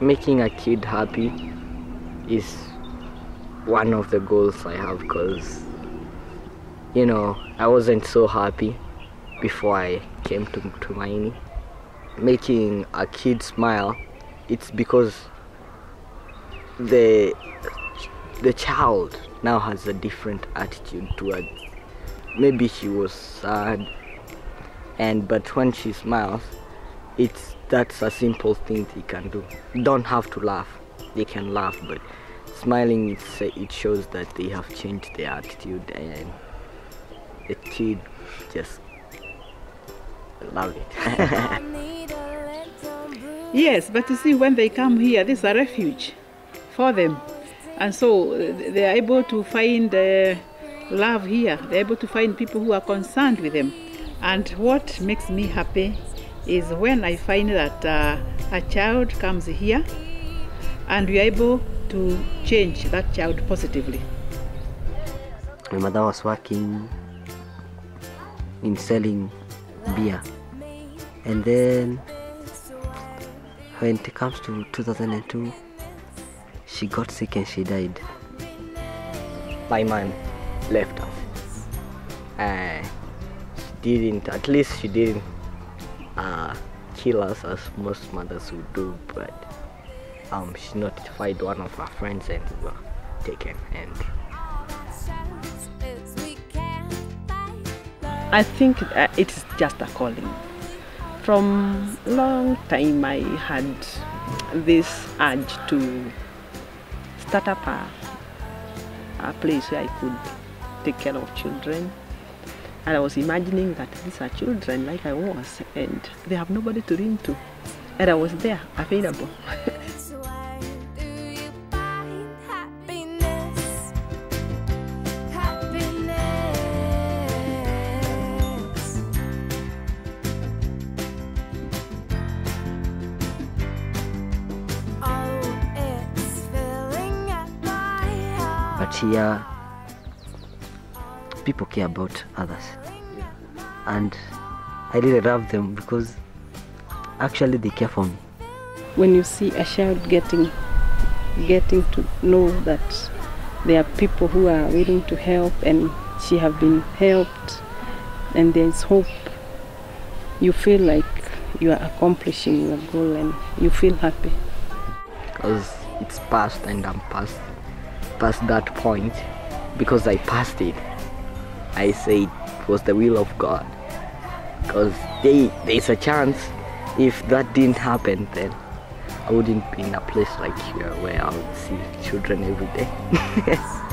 making a kid happy is one of the goals I have because you know I wasn't so happy before I came to Tumaini. Making a kid smile, it's because the the child now has a different attitude towards maybe she was sad and but when she smiles it's that's a simple thing they can do. Don't have to laugh. They can laugh but smiling it's, it shows that they have changed their attitude and the kid just love it. Yes but you see when they come here this is a refuge for them. And so uh, they are able to find uh, love here. They're able to find people who are concerned with them. And what makes me happy is when i find that uh, a child comes here and we are able to change that child positively. My mother was working in selling beer. And then when it comes to 2002 she got sick and she died. My mom left us. Uh, she didn't at least she didn't uh, kill us as most mothers would do but um, she notified one of her friends and we were taken and I think it is just a calling. From long time I had this urge to start up a, a place where I could take care of children. And I was imagining that these are children like I was and they have nobody to lean to. And I was there, available. but here people care about others. And i really love them because actually they care for me. When you see a child getting getting to know that there are people who are willing to help and she have been helped and there is hope you feel like you are accomplishing your goal and you feel happy. Because it's past and i'm past past that point because i passed it i say it was the will of god because there's a chance if that didn't happen then I wouldn't be in a place like here where I would see children every day.